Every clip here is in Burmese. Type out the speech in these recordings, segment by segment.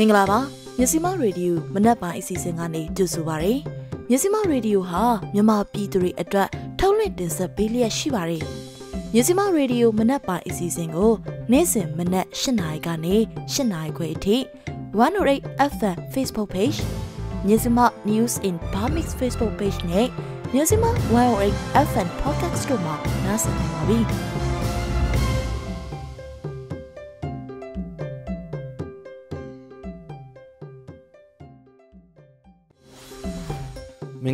မင်္ဂလာပါမြစီမရေဒီယိုမနက်ပိုင်းအစီအစဉ်ကနေကြိုဆိုပါရစေမြစီမရေဒီယိုဟာမြန်မာပြည်သူတွေအတွက်ထုတ်လွှင့်တင်ဆက်ပေးလျက်ရှိပါတယ်မြစီမရေဒီယိုမနက်ပိုင်းအစီအစဉ်ကိုနေ့စဉ်မနက်၈နာရီကနေ၈နာရီခွဲအထိ108 FM Facebook Page မြစီမ News in Bamix Facebook Page နဲ့မြစီမ108 FM Podcast တို့မှာနားဆင်နိုင်ပါပြီ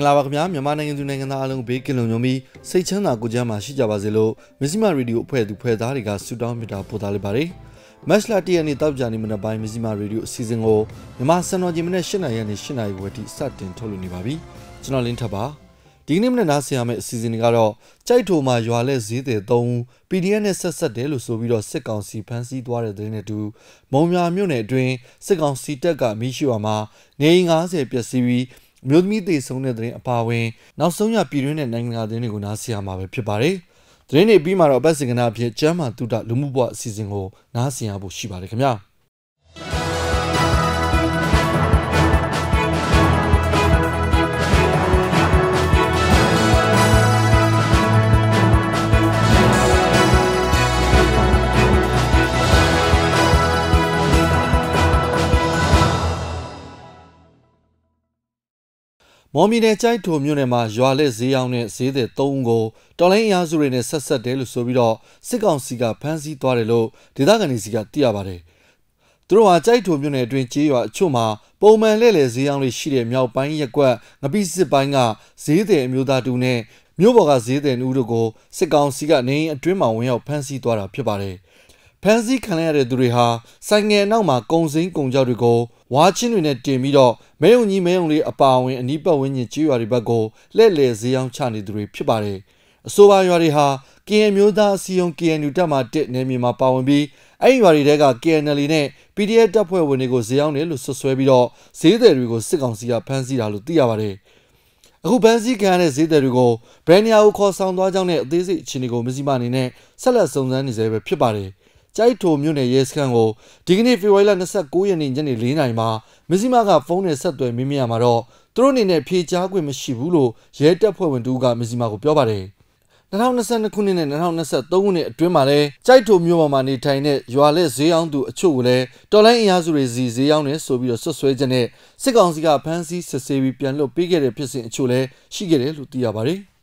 င်္ဂလာပါခင်ဗျာမြန်မာနိုင်ငံသူနိုင်ငံသားအားလုံးဘေးကင်းလုံခြုံပြီးစိတ်ချမ်းသာကိုယ်ကျန်းမာရှိကြပါစေလို့မစ္စည်းမရေဒီယိုအဖွဲ့သူဖွဲ့သားတွေကဆုတောင်းမေတ္တာပို့သလိုက်ပါတယ်မက်စလာတရနေ့တောက်ကြနေမနက်ပိုင်းမစ္စည်းမရေဒီယိုအစီအစဉ်ကိုမြန်မာစံတော်ချိန်မနေ့၈နာရီကနေ၈နာရီဝက်ထိစတင်ထုတ်လွှင့်နေပါပြီကျွန်တော်လင်းထပ်ပါဒီနေ့မနေ့နားဆင်ရမယ့်အစီအစဉ်တွေကတော့ကြိုက်ထိုမှာရွာလက်ဈေးတယ်3ဦး PDF နဲ့ဆက်ဆက်တယ်လို့ဆိုပြီးတော့စစ်ကောင်စီဖမ်းဆီးသွားတဲ့တဲ့နဲ့တူမုံမြမြို့နယ်အတွင်းစစ်ကောင်စီတပ်ကမိရှိဝါမှာနေ90ပျက်စီးပြီး မျိုးသမီးသေဆုံးတဲ့သတင်းအပါအဝင်နောက်ဆုံးရပြည်တွင်းနဲ့နိုင်ငံတကာသတင်းတွေကိုနားဆင်ရမှာပဲဖြစ်ပါတယ်။သတင်းတွေပြီးမှတော့အပတ်စဉ်ကနာအဖြစ်ကျမ်းမာတုဒလူမှုဘဝအစီအစဉ်ကိုနားဆင်ရဖို့ရှိပါတယ်ခင်ဗျာ။ မော်မီနယ်ကြိုက်ထိုမြို့နယ်မှာရွာလက်ဈေးရောင်းတဲ့ဈေးသည်၃ဦးကိုတော်လိုင်းအရာစုတွေနဲ့ဆက်ဆက်တယ်လို့ဆိုပြီးတော့စစ်ကောင်စီကဖမ်းဆီးသွားတယ်လို့ဒေသခံတွေစီကသိရပါတယ်။သူတို့ဟာကြိုက်ထိုမြို့နယ်အတွင်းကြေးရွာအချို့မှာပုံမှန်လှည့်လည်ဈေးရောင်းလေးရှိတဲ့မြောက်ပိုင်းရက်ကွက်ငပိစစ်ပိုင်းကဈေးသည်အမျိုးသားတူနဲ့မြို့ပေါ်ကဈေးသည်ဦးတို့ကိုစစ်ကောင်စီကနေအတွင်းမှာဝင်ရောက်ဖမ်းဆီးသွားတာဖြစ်ပါတယ်။ ဖမ်းဆီးခံရတဲ့သူတွေဟာဆိုင်ငယ်နောက်မှာကုံစိမ်းကုံကြောက်တွေကိုဝါချင်းတွေနဲ့တင်ပြီးတော့မဲုံကြီးမဲုံလေးအပါအဝင်အနီးပတ်ဝန်းကျင်ကျွော်တွေဘက်ကိုလှည့်လည်ဈေးအောင်ချနေသူတွေဖြစ်ပါတယ်။အဆိုပါရွာတွေဟာ KN မျိုးသားအစည်းအရုံး KNU တပ်မှတစ်နေမြေမှာပါဝင်ပြီးအဲ့ဒီရွာတွေက KNL နဲ့ PDF တပ်ဖွဲ့ဝင်တွေကိုဈေးအောင်တယ်လို့ဆွဆွဲပြီးတော့ဈေးသည်တွေကိုစစ်ကောင်စီကဖမ်းဆီးတာလို့သိရပါတယ်။အခုဗန်စီခံရတဲ့ဈေးသည်တွေကိုဘရန်နီယာကိုခေါ်ဆောင်သွားကြောင်းနဲ့အသေးစိတ်အခြေအနေကိုမစီမအနေနဲ့ဆက်လက်စုံစမ်းနေစေပဲဖြစ်ပါတယ်။ ကြိုက်ထိုမြို့နယ်ရဲစခန်းကိုဒီကနေ့ဖေဖော်ဝါရီလ29ရက်နေ့ညနေ4:00နာရီမှာမစ္စည်းမကဖုန်းနဲ့ဆက်သွယ်မိမိရမှာတော့သူတို့အနေနဲ့ဖြေကြားခွင့်မရှိဘူးလို့ရဲတပ်ဖွဲ့ဝင်တူကမစ္စည်းမကိုပြောပါတယ်2022ခုနှစ်နဲ့2023ခုနှစ်အတွင်းမှာလည်းကြိုက်ထိုမြို့ပေါ်မှာနေထိုင်တဲ့ရွာလက်ဈေးအောင်သူအချို့ကိုလည်းတော်လိုင်းအင်အားစုတွေစီဈေးအောင်နေဆိုပြီးတော့ဆွဆွဲချက်နဲ့စစ်ကောင်စီကဖမ်းဆီးစစ်ဆေးပြီးပြန်လွှတ်ပေးခဲ့တဲ့ဖြစ်စဉ်အချို့လည်းရှိခဲ့တယ်လို့သိရပါတယ်။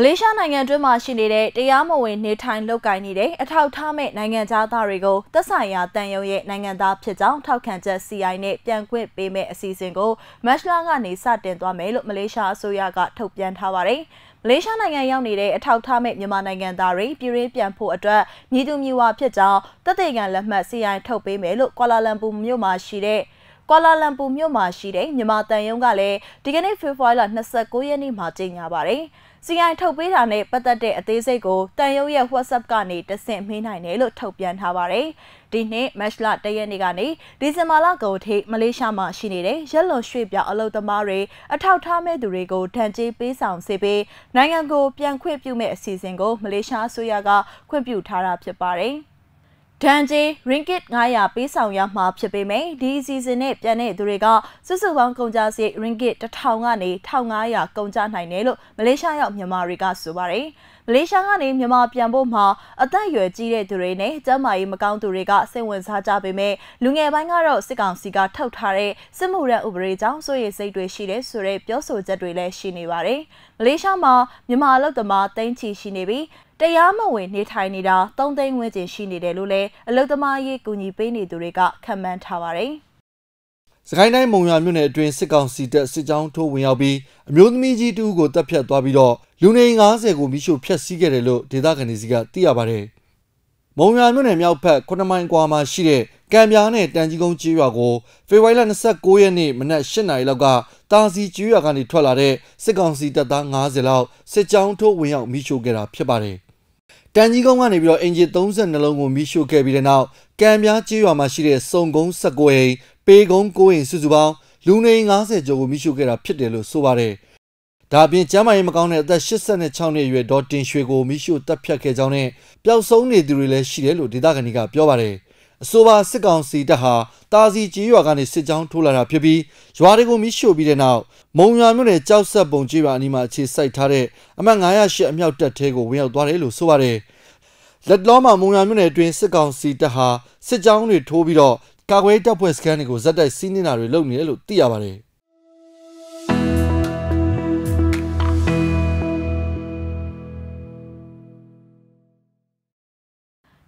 မလေးရှားနိုင်ငံတွင်းမှာရှိနေတဲ့တရားမဝင်နေထိုင်လုပ်ကိုင်နေတဲ့အထောက်ထားမဲ့နိုင်ငံသားသားတွေကိုသက်ဆိုင်ရာတန်ရုံရဲ့နိုင်ငံသားဖြစ်ကြောင်းထောက်ခံချက် CI နဲ့ပြန်ခွင့်ပေးမဲ့အစီအစဉ်ကိုမတ်လကနေစတင်သွားမယ်လို့မလေးရှားအစိုးရကထုတ်ပြန်ထားပါတယ်။မလေးရှားနိုင်ငံရောက်နေတဲ့အထောက်ထားမဲ့မြန်မာနိုင်ငံသားတွေပြည်ရင်းပြန်ဖို့အတွက်မြည်သူမြည်ဝါဖြစ်ကြောင်းတသက်ခံလက်မှတ် CI ထုတ်ပေးမယ်လို့ကွာလာလမ်ပူမြို့မှာရှိတဲ့ကွာလာလမ်ပူမြို့မှာရှိတဲ့မြန်မာတန်ယုံကလည်းဒီကနေ့ဖေဖော်ဝါရီလ29ရက်နေ့မှာကြေညာပါတယ်။ CI ထုတ်ပေးတာနဲ့ပတ်သက်တဲ့အသေးစိတ်ကိုတန်ရုပ်ရဲ့ WhatsApp ကနေတဆင့်မေးနိုင်တယ်လို့ထုတ်ပြန်ထားပါတယ်။ဒီနှစ်မတ်လ၁ရက်နေ့ကနေဒီဇင်ဘာလကုန်ထိမလေးရှားမှာရှိနေတဲ့ရက်လွန်ရွှေ့ပြောင်းအလုပ်သမားတွေအထောက်ထားမဲ့သူတွေကိုဒဏ်ကြေးပေးဆောင်စေပြီးနိုင်ငံကိုပြန်ခွင့်ပြုမဲ့အစီအစဉ်ကိုမလေးရှားအစိုးရကခွင့်ပြုထားတာဖြစ်ပါတယ်။ ဒဏ်ကြေး ringgit 900ပေးဆောင်ရမှာဖြစ်ပေမယ့်ဒီအစီအစဉ်နဲ့ပြန်တဲ့သူတွေကစုစုပေါင်းကုန်ကျစရိတ် ringgit 1000ကနေ1500ကုန်ကျနိုင်တယ်လို့မလေးရှားရောက်မြန်မာတွေကဆိုပါတယ်။မလေးရှားကနေမြန်မာပြန်ဖို့မှာအသက်အရွယ်ကြီးတဲ့သူတွေနဲ့ကျန်းမာရေးမကောင်းသူတွေကစိတ်ဝင်စားကြပေမဲ့လူငယ်ပိုင်းကတော့စစ်ကောင်စီကထုတ်ထားတဲ့စစ်မှုရန်ဥပဒေကြောင့်စိုးရိမ်စိတ်တွေရှိတယ်ဆိုတဲ့ပြောဆိုချက်တွေလည်းရှိနေပါတယ်။မလေးရှားမှာမြန်မာအလုပ်သမားတိန့်ချီရှိနေပြီး တရားမဝင်နေထိုင်နေတာ၃သိန်းဝန်းကျင်ရှိနေတယ်လို့လည်းအလုသမားရေးကူညီပေးနေသူတွေကခန့်မှန်းထားပါတယ်။စကိုင်းတိုင်းမုံရွာမြို့နယ်အတွင်းစစ်ကောင်စီတပ်စစ်ကြောင်းထိုးဝင်ရောက်ပြီးအမျိုးသမီးကြီးတူကိုတပ်ဖြတ်သွားပြီးတော့လူနေ90ကိုမိရှို့ဖျက်ဆီးခဲ့တယ်လို့ဒေသခံတွေကသိရပါတယ်။မုံရွာမြို့နယ်မြောက်ဘက်9မိုင်ကွာမှာရှိတဲ့ကံပြားနဲ့တန်ကြီးကုန်းကျေးရွာကိုဖေဖော်ဝါရီလ29ရက်နေ့မနက်8နာရီလောက်ကတာစီကျေးရွာကနေထွက်လာတဲ့စစ်ကောင်စီတပ်သား90လောက်စစ်ကြောင်းထိုးဝင်ရောက်မိရှို့ခဲ့တာဖြစ်ပါတယ်။ တန်ကြီးကုန်းကနေပြီးတော့အင်ဂျီ32လုံးကိုမိရှို့ခဲ့ပြီးတဲ့နောက်ကံပြားကျေးရွာမှာရှိတဲ့စုံကုန်း19အိမ်ပေကုန်း9အိမ်စုစုပေါင်းလူနေ90ကျော်ကိုမိရှို့ခဲ့တာဖြစ်တယ်လို့ဆိုပါတယ်။ဒါပြင်ကျမ်းမာရေးမကောင်းတဲ့အသက်86နှစ်အရွယ်ဒေါ်တင်ရွှေကိုမိရှို့တပ်ဖြတ်ခဲ့ကြောင်းနဲ့ပျောက်ဆုံးနေသူတွေလည်းရှိတယ်လို့ဒေသခံတွေကပြောပါတယ်။ အဆိုပါစစ်ကောင်စီတပ်ဟာတာစီကြီးရွာကနေစစ်ကြောင်းထိုးလာတာဖြစ်ပြီးရွာတွေကိုမိရှို့ပြီးတဲ့နောက်မုံရွာမြို့နယ်ကြောက်ဆက်ပုံကြီးရွာအနီးမှာအခြေစိုက်ထားတဲ့အမှတ်908အမြောက်တပ်ထဲကိုဝင်ရောက်သွားတယ်လို့ဆိုပါတယ်။လက်လောမှာမုံရွာမြို့နယ်အတွင်းစစ်ကောင်စီတပ်ဟာစစ်ကြောင်းတွေထိုးပြီးတော့ကာကွယ်တပ်ဖွဲ့စခန်းတွေကိုဇက်တိုက်စီးနင်းတာတွေလုပ်နေတယ်လို့သိရပါတယ်။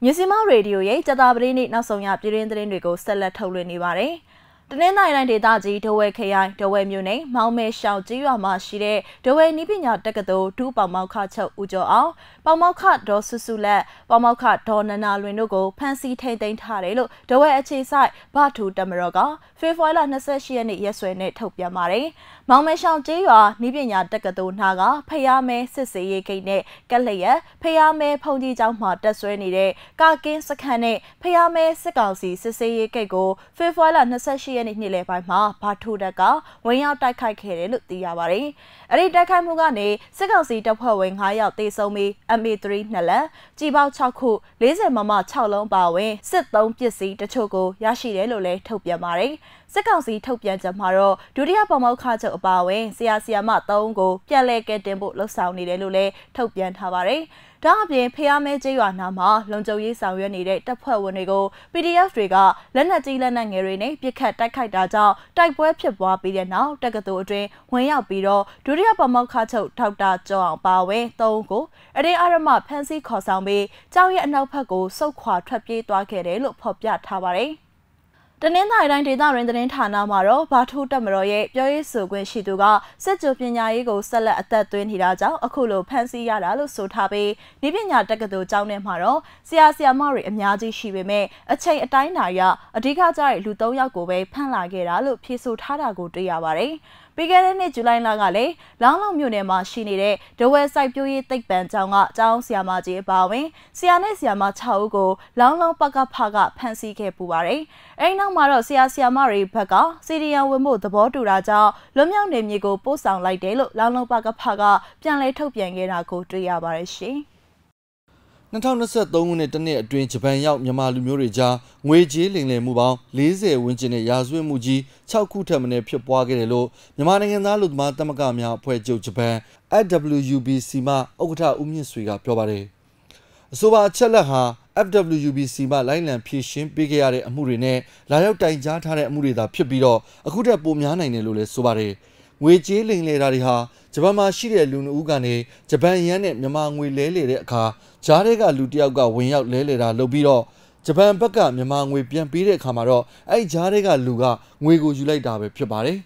မြစီမရေဒီယိုရဲ့ကြတာပရင်းနေ့နောက်ဆုံးရပြည်ရင်းသတင်းတွေကိုဆက်လက်ထုတ်လွှင့်နေပါတယ်။တနင်္သာရီတိုင်းဒေသကြီးဒဝဲခရိုင်ဒဝဲမြို့နယ်မောင်မဲရှောင်းကြီးရွာမှာရှိတဲ့ဒဝဲနိပညာတက္ကသိုလ်ဒူးပေါမောက်ခချုပ်ဦးကျော်အောင်ပေါမောက်ခဒေါ်ဆူဆူလက်ပေါမောက်ခဒေါ်နနာလွင်တို့ကိုဖမ်းဆီးထိန်သိမ်းထားတယ်လို့ဒဝဲအခြေဆိုင်ဗထူတမရော့ကဖေဖော်ဝါရီလ28ရက်နေ့ရက်စွဲနဲ့ထုတ်ပြန်ပါတယ်။မောင်မဲရှောင်းကြီးရွာနိပညာတက္ကသိုလ်နာကဖျားမဲစစ်စေးရေးဂိတ်နဲ့ကက်လျက်ဖျားမဲဖုန်ကြီးကျောင်းမှာတက်ဆွဲနေတဲ့ကာကင်းစခန်းနဲ့ဖျားမဲစစ်ကောင်စီစစ်စေးရေးဂိတ်ကိုဖေဖော်ဝါရီလ28ရက်နေ့နေ့လယ်ပိုင်းမှာဘာထိုးတက်ကဝင်ရောက်တိုက်ခိုက်ခဲ့တယ်လို့သိရပါတယ်။အဲ့ဒီတိုက်ခိုက်မှုကနေစစ်ကောင်စီတပ်ဖွဲ့ဝင်9ယောက်သေဆုံးပြီး MA3 နှစ်လက်ကြီးပေါက်6ခု40မမ6လုံးပါဝင်စစ်သုံးပစ္စည်းတချို့ကိုရရှိတယ်လို့လည်းထုတ်ပြန်ပါတယ်။စစ်ကောင်စီထုတ်ပြန်ချက်မှာတော့ဒုတိယပုံမောက်ခချုပ်အပါအဝင်ဆရာဆရာမ3ဦးကိုပြန်လည်ကဲတင်ဖို့လှုံ့ဆော်နေတယ်လို့လည်းထုတ်ပြန်ထားပါတယ်။ ဒါအပြင်ဖျားမဲကျေးရွာနာမှာလုံခြုံရေးဆောင်ရွက်နေတဲ့တပ်ဖွဲ့ဝင်တွေကို PDF တွေကလက်နက်ကြီးလက်နက်ငယ်တွေနဲ့ပစ်ခတ်တိုက်ခိုက်တာကြောင့်တိုက်ပွဲဖြစ်ပွားပြီးတဲ့နောက်တက္ကသိုလ်အတွင်းဝင်ရောက်ပြီးတော့ဒုတိယပမောက္ခချုပ်ဒေါက်တာကျော်အောင်ပါဝင်၃ကိုအရင်အရမဖမ်းဆီးခေါ်ဆောင်ပြီးကြောင်ရဲ့အနောက်ဘက်ကိုစုတ်ခွာထွက်ပြေးသွားခဲ့တယ်လို့ဖော်ပြထားပါတယ်။ တနင်္သာရီတိုင်းဒေသရင်းသတင်းဌာနမှာတော့ဘာထိုးတက်မတော်ရဲ့ပြောရေးဆိုခွင့်ရှိသူကစစ်ကြိုပညာရေးကိုဆက်လက်အသက်သွင်းနေတာကြောင့်အခုလိုဖမ်းဆီးရတာလို့ဆိုထားပြီးဤပညာတက္ကသိုလ်ကျောင်းထဲမှာတော့ဆရာဆရာမတွေအများကြီးရှိပေမဲ့အချိန်အတိုင်းတာရအဓိကကျတဲ့လူ၃ယောက်ကိုပဲဖမ်းလာခဲ့တာလို့ဖြေဆိုထားတာကိုတွေ့ရပါတယ်။ ပြီးခဲ့တဲ့နှစ်ဇူလိုင်လကလည်းလောင်းလုံးမြို့နယ်မှာရှိနေတဲ့ဒဝဲစိုက်ပျိုးရေးသိပ္ပံကျောင်းကကျောင်းဆရာမကြီးအပါအဝင်ဆရာနဲ့ဆရာမ6ဦးကိုလောင်းလုံးပကဖကဖမ်းဆီးခဲ့ပူပါတယ်။အဲဒီနောက်မှာတော့ဆရာဆရာမတွေဘက်ကစီရီယံဝင်ဖို့သဘောတူတာကြောင့်လွတ်မြောက်နေမြေကိုပို့ဆောင်လိုက်တယ်လို့လောင်းလုံးပကဖကပြန်လည်ထုတ်ပြန်ခဲ့တာကိုတွေ့ရပါတယ်ရှင်။ 2023ခုနှစ်တနှစ်အတွင်းဂျပန်ရောက်မြန်မာလူမျိုးတွေကြားငွေကြေးလိမ်လည်မှုပေါင်း40ဝန်းကျင်နဲ့ရာဇဝတ်မှုကြီး6ခုထပ်မံဖြစ်ပွားခဲ့တယ်လို့မြန်မာနိုင်ငံသားလူသမားတမကများအဖွဲ့ချုပ်ဂျပန် FWUBC မှဥက္ကဋ္ဌဦးမြင့်ဆွေကပြောပါတယ်။အဆိုပါအချက်လက်ဟာ FWUBC မှလိုင်းလံဖြည့်ရှင်းပေးခဲ့ရတဲ့အမှုတွေနဲ့လာရောက်တိုင်ကြားထားတဲ့အမှုတွေသာဖြစ်ပြီးတော့အခုထက်ပိုများနိုင်တယ်လို့လည်းဆိုပါတယ်။ငွေကြေးလိမ်လည်တာတွေဟာ ဂျပန်မှာရှိတဲ့လူနှုတ်ကနေဂျပန်ယန်းနဲ့မြန်မာငွေလဲလေတဲ့အခါဂျားတွေကလူတယောက်ကဝင်ရောက်လဲလေတာလုပ်ပြီးတော့ဂျပန်ဘက်ကမြန်မာငွေပြန်ပေးတဲ့အခါမှာတော့အဲ့ဂျားတွေကလူကငွေကိုယူလိုက်တာပဲဖြစ်ပါတယ်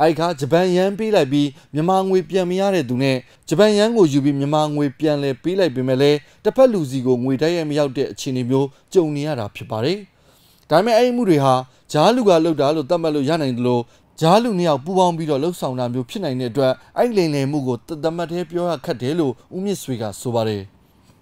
အဲ့ခါဂျပန်ယန်းပေးလိုက်ပြီးမြန်မာငွေပြန်မရတဲ့သူနဲ့ဂျပန်ယန်းကိုယူပြီးမြန်မာငွေပြန်လဲပေးလိုက်ပေမဲ့လည်းတစ်ဖက်လူစီကိုငွေတိုက်ရိုက်မရောက်တဲ့အခြေအနေမျိုးကြုံနေရတာဖြစ်ပါတယ်။ဒါပေမဲ့အဲ့ဒီမှုတွေဟာဂျားလူကလောက်တာလို့သတ်မှတ်လို့ရနိုင်တယ်လို့ ဂျားလူနှစ်ယောက်ပူးပေါင်းပြီးတော့လှုပ်ဆောင်တာမျိုးဖြစ်နိုင်တဲ့အတွက်အဲ့လိန်လည်မှုကိုတသမတ်သေးပြောရခက်တယ်လို့ဦးမြင့်ဆွေကဆိုပါတယ်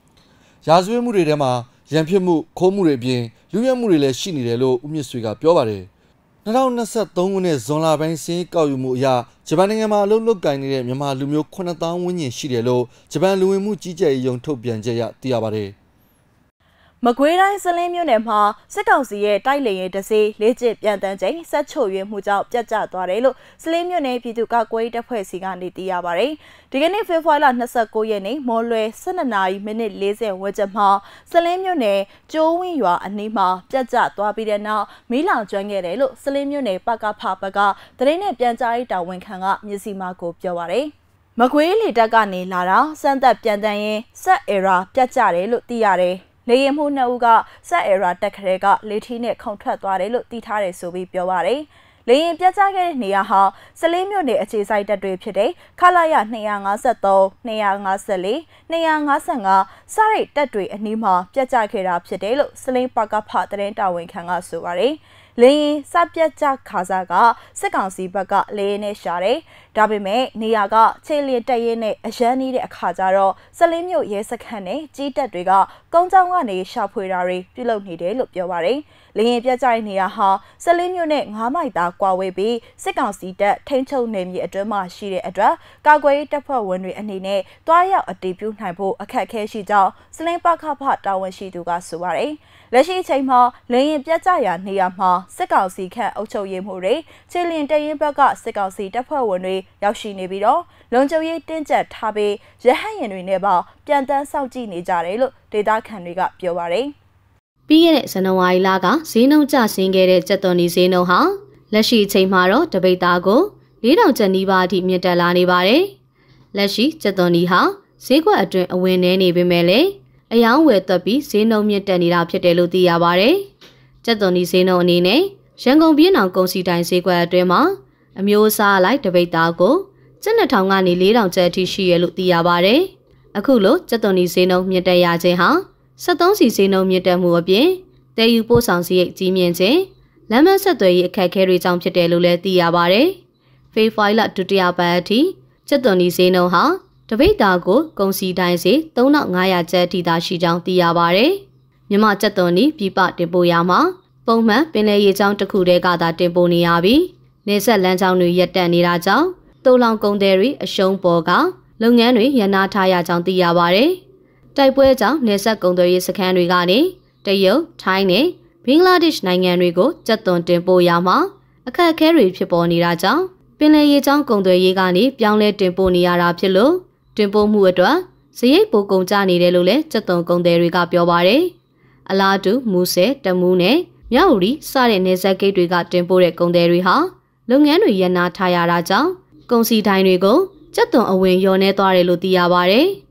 ။ရာဇဝတ်မှုတွေထဲမှာရန်ဖြစ်မှုခိုးမှုတွေအပြင်လူရဲမှုတွေလည်းရှိနေတယ်လို့ဦးမြင့်ဆွေကပြောပါတယ်။2023ခုနှစ်ဇွန်လပိုင်းစင်းကောက်ယူမှုအရဂျပန်နိုင်ငံမှာအလုပ်လုပ်ကိုင်နေတဲ့မြန်မာလူမျိုး9000ဝန်းကျင်ရှိတယ်လို့ဂျပန်လူဝင်မှုကြီးကြပ်ရေးယုံထုတ်ပြန်ချက်ရသိရပါတယ်။ မကွေးတိုင်းစလင်းမြို့နယ်မှာစစ်ကောင်စီရဲ့တိုက်လေရင်တစေးလေးကျစ်ပြန်တန်းချိန်ဆက်ချို့ရွေးမှုကြောင့်ပြတ်ကျသွားတယ်လို့စလင်းမြို့နယ်ပြည်သူ့ကာကွယ်ရေးတပ်ဖွဲ့စီကနေသိရပါဗျ။ဒီကနေ့ဖေဖော်ဝါရီလ29ရက်နေ့မော်လွယ်12နာရီမိနစ်40ဝန်းကျင်မှာစလင်းမြို့နယ်ကျိုးဝင်းရွာအနီးမှာပြတ်ကျသွားပြီးတဲ့နောက်မီးလောင်ကျွမ်းခဲ့တယ်လို့စလင်းမြို့နယ်ပကဖဘကသတင်းနဲ့ပြန်ကြားရေးတာဝန်ခံကမြစီမာကိုပြောပါဗျ။မကွေးလေတပ်ကနေလာတာစမ်းသက်ပြန်တန်းရင်ဆက်အရာပြတ်ကျတယ်လို့သိရတယ်။ လေရင်မှုနှစ်ဦးကစက်အရာတက်ခရဲကလေထီးနဲ့ခုန်ထွက်သွားတယ်လို့သိထားတယ်ဆိုပြီးပြောပါတယ်။လေရင်ပြတ်ကျခဲ့တဲ့နေရာဟာစလေးမြို့နယ်အခြေစိုက်တပ်တွေဖြစ်တဲ့ခလာရ253 254 255စရိတ်တပ်တွေအနီးမှာပြတ်ကျခဲ့တာဖြစ်တယ်လို့စလင်းပါကဖသတင်းတာဝန်ခံကဆိုပါတယ်။ လေရင်စပြတ်ကြခါစားကစစ်ကောင်စီဘက်ကလေရင်နဲ့ရှာတယ်။ဒါပေမဲ့နေရာကခြေလျင်တက်ရင်နဲ့အရန်နီးတဲ့အခါကျတော့စလင်းမြို့ရဲစခန်းနဲ့ကြီးတက်တွေကကုန်းချောင်းကနေရှာဖွေတာတွေပြုလုပ်နေတယ်လို့ပြောပါတယ်။ လေရင်ပြတ်ကြတဲ့နေရာဟာစလင်းမြို့နဲ့9မိုင်သားကွာဝေးပြီးစစ်ကောင်စီတပ်ထိန်းချုပ်နေမြေအတွင်းမှာရှိတဲ့အတွက်ကာကွယ်ရေးတပ်ဖွဲ့ဝင်တွေအနေနဲ့တွားရောက်အတည်ပြုနိုင်ဖို့အခက်အခဲရှိကြောင်းစလင်းပခဖတာဝန်ရှိသူကဆိုပါတယ်။လက်ရှိအချိန်မှာလေရင်ပြတ်ကြရာနေရာမှာစစ်ကောင်စီခန့်အုပ်ချုပ်ရေးမှုတွေခြေလင်တရင်ဘက်ကစစ်ကောင်စီတပ်ဖွဲ့ဝင်တွေရောက်ရှိနေပြီးတော့လုံခြုံရေးတင်းကျပ်ထားပြီးရဟတ်ရင်တွေနဲ့ပါပြန်တန်းစောင့်ကြည့်နေကြတယ်လို့ဒေသခံတွေကပြောပါတယ်။ ပြီးခဲ့တဲ့ဇန်နဝါရီလကဈေးနှုန်းကျဆင်းခဲ့တဲ့ကြက်သွန်ဒီဈေးနှုန်းဟာလက်ရှိအချိန်မှာတော့တပိတ်သားကို4000ကျပ်နီးပါးအထိမြင့်တက်လာနေပါတယ်။လက်ရှိကြက်သွန်ဒီဟာဈေးကွက်အတွင်းအဝင်နေနေပေမဲ့လည်းအယောင်းဝယ်သက်ပြီးဈေးနှုန်းမြင့်တက်နေတာဖြစ်တယ်လို့သိရပါတယ်။ကြက်သွန်ဒီဈေးနှုန်းအနေနဲ့ရန်ကုန်ပြည်အောင်ကုန်စည်တိုင်းဈေးကွက်အတွင်းမှာအမျိုးအစားလိုက်တပိတ်သားကိုကျပ်2000ကနေ4000ကျပ်အထိရှိရလို့သိရပါတယ်။အခုလိုကြက်သွန်ဒီဈေးနှုန်းမြင့်တက်ရခြင်းဟာ 73စီဈေးနှုန်းမြင့်တက်မှုအပြင်တည်ယူပို့ဆောင်စရိတ်ကြီးမြင့်ခြင်းလမ်းမဆက်သွယ်ရေးအခက်အခဲတွေကြောင့်ဖြစ်တယ်လို့လည်းသိရပါတယ်။ဖေဖိုင်လဒုတိယပတ်အထိကျက်သွန်ဒီဈေးနှုန်းဟာတပိတ်တာကိုကုန်စီတိုင်းစီ3500ကျပ်အထိသာရှိကြောင်းသိရပါတယ်။မြမကျက်သွန်ဒီပြပတင်ပို့ရမှာပုံမှန်ပင်လယ်ရေကြောင်းတစ်ခုတည်းကသာတင်ပို့နေရပြီးနေဆက်လမ်းကြောင်းတွေရပ်တန့်နေတာကြောင့်တိုးလောင်ကုန်သည်တွေအရှုံးပေါ်ကလုပ်ငန်းတွေရန်နာထားရကြောင်းသိရပါတယ်။ တိုက်ပွဲကြောင့်နေဆက်ကုန်သွယ်ရေးစခန်းတွေကနေတရုတ်၊ထိုင်းနဲ့ဘင်္ဂလားဒေ့ရှ်နိုင်ငံတွေကိုကြက်သွန်တင်ပို့ရမှာအခက်အခဲတွေဖြစ်ပေါ်နေတာကြောင့်ပင်လယ်ရေကြောင်းကုန်သွယ်ရေးကနေပြောင်းလဲတင်ပို့နေရတာဖြစ်လို့တင်ပို့မှုအတွက်ဇရိတ်ပိုကုန်ကြနေတယ်လို့လည်းကြက်သွန်ကုန်သည်တွေကပြောပါတယ်။အလားတူမူဆဲတမူးနဲ့မြောက်ဦးရီစတဲ့နေဆက်ဂိတ်တွေကတင်ပို့တဲ့ကုန်သည်တွေဟာလုပ်ငန်းတွေရန်နာထားရတာကြောင့်ကုန်စည်တိုင်းတွေကိုကြက်သွန်အဝင်လျော်နေသွားတယ်လို့သိရပါတယ်။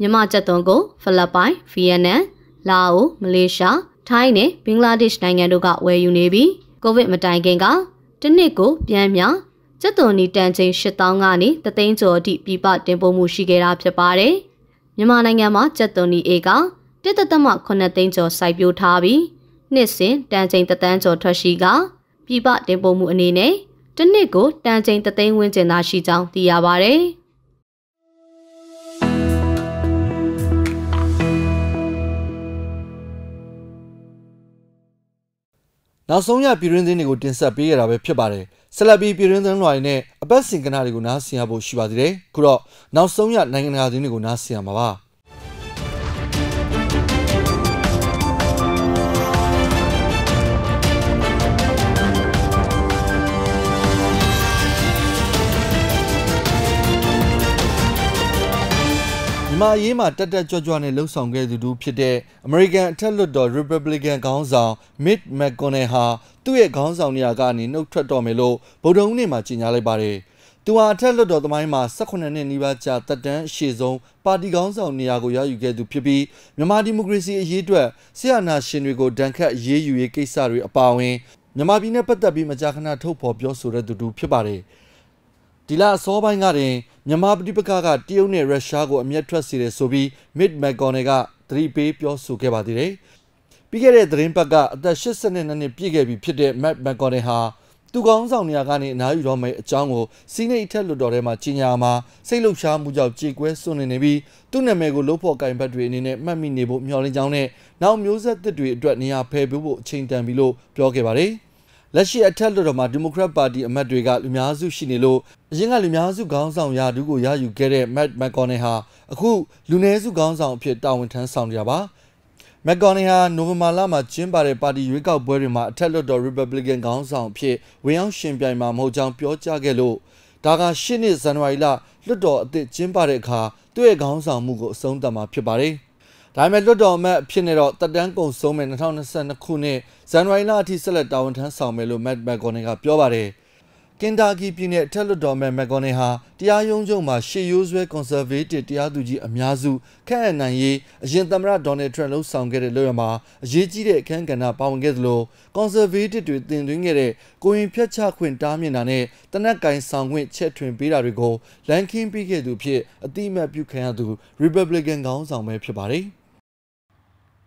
မြမကြက်သွန်ကိုဖိလစ်ပိုင်၊ဗီယက်နမ်၊လာအို၊မလေးရှား၊ထိုင်းနဲ့ဘင်္ဂလားဒေ့ရှ်နိုင်ငံတို့ကဝယ်ယူနေပြီးကိုဗစ်မတိုင်ခင်ကတစ်နှစ်ကိုပြန်မြကျက်သွန်နီတန်ချိန်8000ကနေတသိန်းကျော်အထိပြပတင်ပို့မှုရှိခဲ့တာဖြစ်ပါတယ်။မြန်မာနိုင်ငံမှာကျက်သွန်နီအေက1.8သိန်းကျော်စိုက်ပျိုးထားပြီးနှစ်စဉ်တန်ချိန်တသန်းကျော်ထွက်ရှိကပြပတင်ပို့မှုအနေနဲ့တစ်နှစ်ကိုတန်ချိန်တသိန်းဝန်းကျင်သာရှိကြောင်းသိရပါဗျ။ နောက်ဆုံးရပြည်တွင်းသတင်းတွေကိုတင်ဆက်ပေးရတာပဲဖြစ်ပါတယ်ဆက်လက်ပြီးပြည်တွင်းသတင်းလွှာတွေနဲ့အပတ်စဉ်ကဏ္ဍတွေကိုနားဆင်ရဖို့ရှိပါသေးတယ်ခုတော့နောက်ဆုံးရနိုင်ငံတကာသတင်းတွေကိုနားဆင်ရမှာပါ မာရေးမှာတက်တက်ကြွကြွနဲ့လှုပ်ဆောင်ခဲ့သူတူဖြစ်တဲ့ American အထက်လွှတ်တော် Republican ခေါင်းဆောင် Mitt McConnell ဟာသူ့ရဲ့ခေါင်းဆောင်နေရာကနေနှုတ်ထွက်တော်မယ်လို့ဗုဒ္ဓဟူးနေ့မှာကြေညာလိုက်ပါတယ်။သူဟာအထက်လွှတ်တော်သမိုင်းမှာ18နှစ်နီးပါးကြာတက်တန်းအရှိဆုံးပါတီခေါင်းဆောင်နေရာကိုရယူခဲ့သူဖြစ်ပြီးမြန်မာဒီမိုကရေစီအရေးအတွက်ဆရာနာရှင်တွေကိုဒဏ်ခတ်အရေးယူရေးကိစ္စတွေအပါအဝင်မြန်မာပြည်နဲ့ပတ်သက်ပြီးမကြာခဏထုတ်ဖော်ပြောဆိုတဲ့သူတူဖြစ်ပါတယ်။ ဒီလအစောပိုင်းကတင်မြန်မာပြည်ပကကတရုတ်နဲ့ရုရှားကိုအမျက်ထွက်စေတယ်ဆိုပြီး Mid McConnell ကသတိပေးပြောဆိုခဲ့ပါသေးတယ်။ပြီးခဲ့တဲ့သတင်းပတ်ကအသက်82နှစ်ပြည့်ခဲ့ပြီဖြစ်တဲ့ Matt McConnell ဟာသူကောင်းဆောင်နေရာကနေအနားယူတော့မယ့်အကြောင်းကိုစီးနေအထက်လွှတ်တော်ထဲမှာကြီးညာမှာစိတ်လှုပ်ရှားမှုကြောင့်ကြေကွဲစွန့်နေနေပြီးသူ့နာမည်ကိုလို့ဖို့ကင်ဘတ်တွေအနေနဲ့မှတ်မိနေဖို့မျှော်လင့်ကြောင်းနဲ့နောက်မျိုးဆက်သစ်တွေအတွက်နေရာဖယ်ပေးဖို့အချိန်တန်ပြီလို့ပြောခဲ့ပါတယ်။ လက်ရှိအထက်လွှတ်တော်မှာဒီမိုကရက်ပါတီအမတ်တွေကလူများစုရှိနေလို့အရင်ကလူများစုခေါင်းဆောင်ရာထူးကိုရယူခဲ့တဲ့ Matt McConnell ဟာအခုလူနည်းစုခေါင်းဆောင်အဖြစ်တာဝန်ထမ်းဆောင်ကြပါမက်ကော်နီဟာနိုဝင်ဘာလမှာကျင်းပတဲ့ပါတီရွေးကောက်ပွဲတွေမှာအထက်လွှတ်တော် Republican ခေါင်းဆောင်အဖြစ်ဝင်ရောက်ရှင်ပြိုင်မှာမဟုတ်ကြောင်းပြောကြားခဲ့လို့ဒါကရှစ်နှစ်ဇန်နဝါရီလလွှတ်တော်အသစ်ကျင်းပတဲ့အခါသူ့ရဲ့ခေါင်းဆောင်မှုကိုအဆုံးသတ်မှာဖြစ်ပါတယ်။ ဒါပေမဲ့လွတ်တော်အမတ်ဖြစ်နေတော့တက်တန်းကုန်ဆုံးမဲ့2022ခုနှစ်ဇန်နဝါရီလအထိဆက်လက်တာဝန်ထမ်းဆောင်မယ်လို့ Matt McConnell ကပြောပါတယ်ကင်တာကီပြည်နယ်ထက်လွတ်တော်မဲ့မက်ဂွန်နီဟာတရားရုံးချုပ်မှာရှေ့ရိုးဆွဲကွန်ဆာဗေးတစ်တရားသူကြီးအများစုခန့်အပ်နိုင်ရေးအရင်သမ္မတဒေါ်နယ်ထရန့်လှုပ်ဆောင်ခဲ့တဲ့လွှတ်မှာအရေးကြီးတဲ့အခမ်းကဏ္ဍပါဝင်ခဲ့သလိုကွန်ဆာဗေးတစ်တွေတင်သွင်းခဲ့တဲ့ကိုရင်ဖြတ်ချခွင့်တားမြစ်တာနဲ့တနက်ကင်ဆောင်ခွင့်ချက်ထွင်ပေးတာတွေကိုလန်ကင်းပေးခဲ့သူဖြစ်အတိအမှတ်ပြုခံရသူ Republican ခေါင်းဆောင်ပဲဖြစ်ပါတယ်။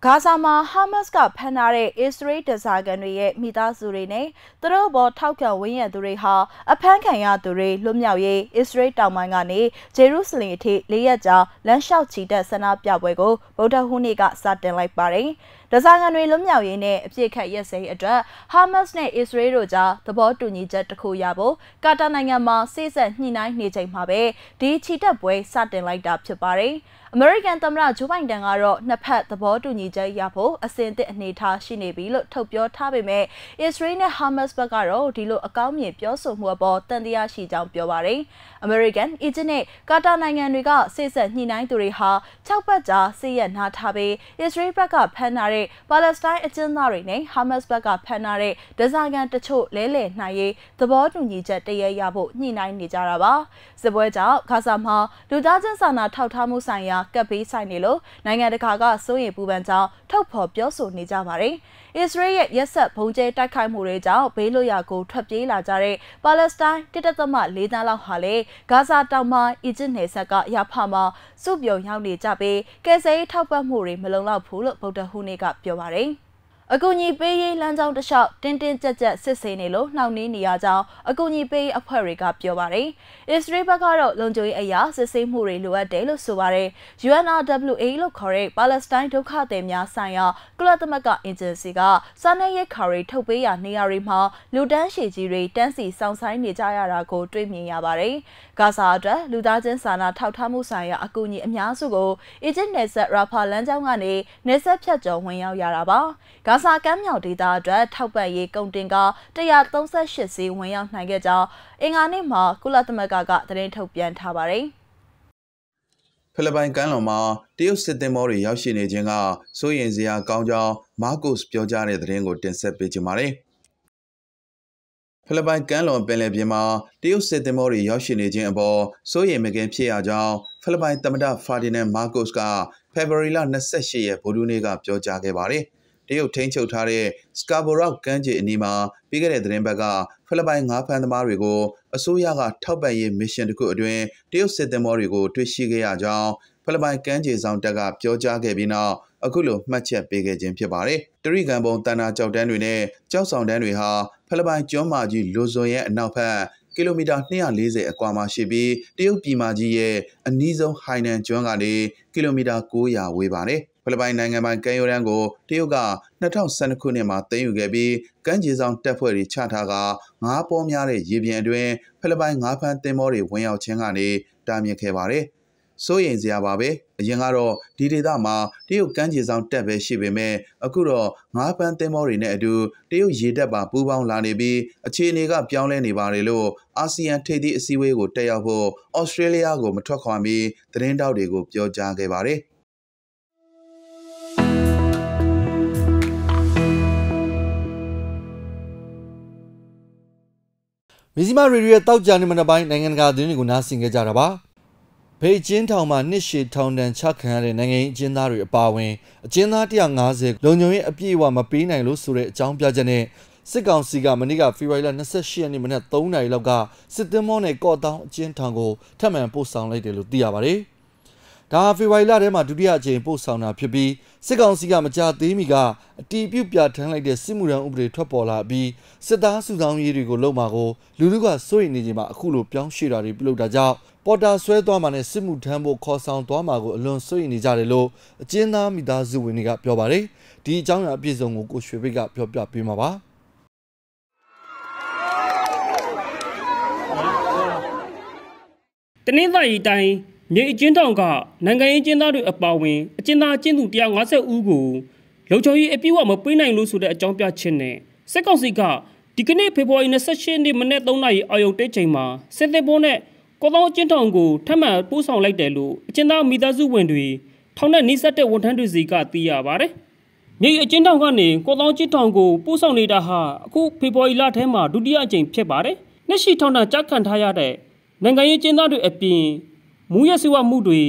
ဂါဇာမှာဟာမတ်စ်ကဖမ်းထားတဲ့အစ္စရေးဒဇာကန်တွေရဲ့မိသားစုတွေနဲ့သူတို့ဘောထောက်ခံဝန်းရံသူတွေဟာအဖမ်းခံရသူတွေလွတ်မြောက်ရေးအစ္စရေးတောင်ပိုင်းကနေဂျေရုဆလင်အထိလေးရက်ကြာလမ်းလျှောက်ချီတက်ဆန္ဒပြပွဲကိုဗုဒ္ဓဟူးနေ့ကစတင်လိုက်ပါတယ်။ ဒဇာကန်တွေလွတ်မြောက်ရေးနဲ့အပြစ်ခတ်ရက်စဲအတွက်ဟာမတ်စ်နဲ့အစ္စရေးတို့ကြားသဘောတူညီချက်တစ်ခုရဖို့ကာတာနိုင်ငံမှာစိစက်ညှိနှိုင်းနေချိန်မှာပဲဒီချီတက်ပွဲစတင်လိုက်တာဖြစ်ပါတယ်။အမေရိကန်သမ္မတဂျိုးဘိုင်ဒန်ကတော့နှစ်ဖက်သဘောတူညီချက်ရဖို့အစဉ်အသစ်အနေထားရှိနေပြီလို့ထုတ်ပြောထားပေမဲ့အစ္စရေးနဲ့ဟာမတ်စ်ဘက်ကတော့ဒီလိုအကောင်းမြင်ပြောဆိုမှုအပေါ်တန်တရားရှိကြောင်းပြောပါတယ်။အမေရိကန်၊အီဂျစ်နဲ့ကာတာနိုင်ငံတွေကစိစက်ညှိနှိုင်းသူတွေဟာ၆ပတ်ကြာစစ်ရက်နားထားပြီးအစ္စရေးဘက်ကဖမ်းထားတဲ့ပါလက်စတိုင်းအကျဉ်းသားတွေနဲ့ဟာမတ်စ်ဘက်ကဖမ်းထားတဲ့ဒဇာကန်တချို့လဲလှယ်နိုင်ရေးသဘောတူညီချက်တရရဖို့ညှိနှိုင်းနေကြတာပါ။စစ်ပွဲကြောင့်ဂါဇာမှာလူသားချင်းစာနာထောက်ထားမှုဆိုင်ရာကပ်ဘေးဆိုင်နေလို့နိုင်ငံတကာကစိုးရိမ်ပူပန်ကြောင်းထုတ်ဖော်ပြောဆိုနေကြပါတယ်။ အစ္စရေးရဲ့ရက်ဆက်ဘုံကျဲတိုက်ခိုက်မှုတွေကြောင့်ဘေးလွတ်ရာကိုထွက်ပြေးလာကြတဲ့ပါလက်စတိုင်းတစ်သက်သမ၄တန်းလောက်ဟာလေဂါဇာတောင်ပိုင်းအီဂျစ်နယ်စပ်ကရဖာမှာစုပြုံရောက်နေကြပြီးကယ်ဆယ်ရေးထောက်ပံ့မှုတွေမလုံလောက်ဘူးလို့ဗုဒ္ဓဟူးနေ့ကပြောပါတယ်။ အကူအညီပေးရေးလမ်းကြောင်းတစ်လျှောက်တင်းတင်းကြပ်ကြပ်စစ်ဆေးနေလို့နှောင့်နှေးနေရကြောင်းအကူအညီပေးအဖွဲ့တွေကပြောပါတယ်။အစ္စရေးဘက်ကတော့လုံခြုံရေးအရာစစ်ဆေးမှုတွေလိုအပ်တယ်လို့ဆိုပါတယ်။ UNRWA လို့ခေါ်တဲ့ပါလက်စတိုင်းဒုက္ခသည်များဆိုင်ရာကုလသမဂ္ဂအင်ဂျင်စီကစာနယ်ရိတ်ခါတွေထုတ်ပေးရာနေရာတွေမှာလူတန်းရှည်ကြီးတွေတန်းစီစောင့်ဆိုင်းနေကြရတာကိုတွေ့မြင်ရပါတယ်။ဂါဇာအတွက်လူသားချင်းစာနာထောက်ထားမှုဆိုင်ရာအကူအညီအများစုကိုအီဂျစ်နယ်စပ်ရာဖာလမ်းကြောင်းကနေနယ်စပ်ဖြတ်ကျော်ဝင်ရောက်ရတာပါ။ဂါဇာကမ်းမြောင်ဒေသအတွက်ထောက်ပံ့ရေးကုန်တင်ကား138စီးဝင်ရောက်နိုင်ခဲ့ကြောင်းအင်္ဂါနေ့မှာကုလသမဂ္ဂကသတင်းထုတ်ပြန်ထားပါတယ်ဖိလစ်ပိုင်ကမ်းလွန်မှာတရုတ်စစ်သည်မောတွေရောက်ရှိနေခြင်းကစိုးရိမ်စရာကောင်းကြောင်းမာကုစ်ပြောကြားတဲ့သတင်းကိုတင်ဆက်ပေးကြပါမယ်။ ဖိလစ်ပိုင်ကမ်းလွန်ပင်လယ်ပြင်မှာတရုတ်စစ်သည်မောတွေရောက်ရှိနေခြင်းအပေါ်စိုးရိမ်မကင်းဖြစ်ရကြောင်းဖိလစ်ပိုင်သမ္မတဖာဒီနန်မာကုစ်ကဖေဖော်ဝါရီလ28ရက်ဗိုလ်ဒူးနေ့ကပြောကြားခဲ့ပါတယ်။တရုတ်ထိန်းချုပ်ထားတဲ့ Scarborough ကမ်းခြေအနီးမှာပြီးခဲ့တဲ့သတင်းပတ်ကဖိလစ်ပိုင်ငါးဖမ်းသမားတွေကိုအစိုးရကထောက်ပံ့ရေးမစ်ရှင်တစ်ခုအတွင်းတရုတ်စစ်သင်္ဘောတွေကိုတွေ့ရှိခဲ့ရကြောင်းဖိလစ်ပိုင်ကမ်းခြေဆောင်တပ်ကပြောကြားခဲ့ပြီးနောက်အခုလိုမှတ်ချက်ပေးခဲ့ခြင်းဖြစ်ပါတယ်။ တရိကန်ပုံတန်တာကြောက်တန်းတွေနဲ့ကြောက်ဆောင်တန်းတွေဟာဖိလစ်ပိုင်ကျွန်းမကြီးလိုဇွန်ရဲ့အနောက်ဘက်ကီလိုမီတာ240အကွာမှာရှိပြီးတရုတ်ပြည်မကြီးရဲ့အနီးဆုံးဟိုင်နန်ကျွန်းကနေကီလိုမီတာ900ဝေးပါတယ်။ဖိလစ်ပိုင်နိုင်ငံပိုင်ကမ်းရိုးတန်းကိုတရုတ်က2012ခုနှစ်မှာသိမ်းယူခဲ့ပြီးကမ်းခြေဆောင်တပ်ဖွဲ့တွေချထားကငါးပေါ်များတဲ့ရေပြင်အတွင်းဖိလစ်ပိုင်ငါးဖမ်းသင်္ဘောတွေဝင်ရောက်ခြင်းကနေတားမြစ်ခဲ့ပါတယ်။ စိုးရိမ်စရာပါပဲအရင်ကတော့ဒီဒေသမှာတရုတ်ကမ်းခြေဆောင်တက်ပဲရှိပေမဲ့အခုတော့ငါးပန်းသင်္ဘောတွေနဲ့အတူတရုတ်ရေတပ်ပါပူးပေါင်းလာနေပြီးအခြေအနေကပြောင်းလဲနေပါတယ်လို့အာဆီယံထိပ်သီးအစည်းအဝေးကိုတက်ရောက်ဖို့ဩစတြေးလျကိုမထွက်ခွာမီသတင်းတောက်တွေကိုပြောကြားခဲ့ပါတယ်။မီဇီမာရေဒီယိုတောက်ကြနေမနက်ပိုင်းနိုင်ငံတကာသတင်းတွေကိုနားဆင်ကြကြတာပါ ဘေကျင်းထောင်မှာနှစ်ရှည်ထောင်ဒဏ်ချခံရတဲ့နိုင်ငံရေးအကျဉ်းသားတွေအပါအဝင်အကျဉ်းသား150လုံခြုံရေးအပြည့်အဝမပေးနိုင်လို့ဆိုတဲ့အကြောင်းပြချက်နဲ့စစ်ကောင်စီကမနေ့ကဖေဖော်ဝါရီလ28ရက်နေ့မနက်3နာရီလောက်ကစစ်သင်းမောနဲ့ကော့တောင်းအကျဉ်းထောင်ကိုထပ်မံပို့ဆောင်လိုက်တယ်လို့သိရပါတယ်။ဒါဖေဖော်ဝါရီလထဲမှာဒုတိယအကြိမ်ပို့ဆောင်တာဖြစ်ပြီးစစ်ကောင်စီကမကြာသေးမီကအတီးပြုတ်ပြထမ်းလိုက်တဲ့စစ်မှုထမ်းဥပဒေထွက်ပေါ်လာပြီးစစ်သားစုဆောင်ရေးတွေကိုလုံမှာကိုလူလူကစိုးရိမ်နေချိန်မှာအခုလိုပြောင်းရွှေ့တာတွေပြုလုပ်တာကြောင့် ပေါ်တာဆွဲသွားမှနဲ့စစ်မှုထမ်းဖို့ခေါ်ဆောင်သွားမှာကိုအလွန်စိုးရိမ်နေကြတယ်လို့အကျဉ်းသားမိသားစုဝင်တွေကပြောပါတယ်ဒီအကြောင်းအရာအပြည့်စုံကိုကိုရွှေဘိတ်ကပြောပြပေးမှာပါတနင်္သာရီတိုင်းမြေအကျဉ်းတောင်ကနိုင်ငံရေးကျင်းသားတွေအပါအဝင်အကျဉ်းသားအကျဉ်းသူ150ဦးကိုလုံခြုံရေးအပြည့်အဝမပေးနိုင်လို့ဆိုတဲ့အကြောင်းပြချက်နဲ့စစ်ကောင်စီကဒီကနေ့ဖေဖော်ဝါရီ28ရက်နေ့မနေ့3နာရီအာရုံတိတ်ချိန်မှာစစ်သည်ပိုးနဲ့ ကောသောအကျဉ်းထောင်ကိုထပ်မံပို့ဆောင်လိုက်တယ်လို့အကျဉ်းသားမိသားစုဝင်တွေထောင်နဲ့နှိစက်တဲ့ဝန်ထမ်းတွေစီကသိရပါတယ်။မြေအကျဉ်းထောင်ကနေကောသောအကျဉ်းထောင်ကိုပို့ဆောင်နေတာဟာအခုဖေဖော်ဝါရီလထဲမှာဒုတိယအကြိမ်ဖြစ်ပါတယ်။နှစ်ရှိထောင်နဲ့ကြားခံထားရတဲ့နိုင်ငံရေးကျင်းသားတွေအပြင်မူရစီဝမှုတွေ